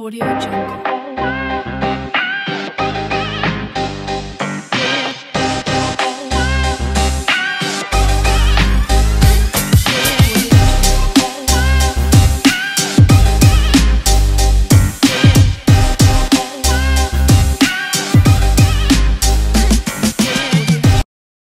Audio Jungle.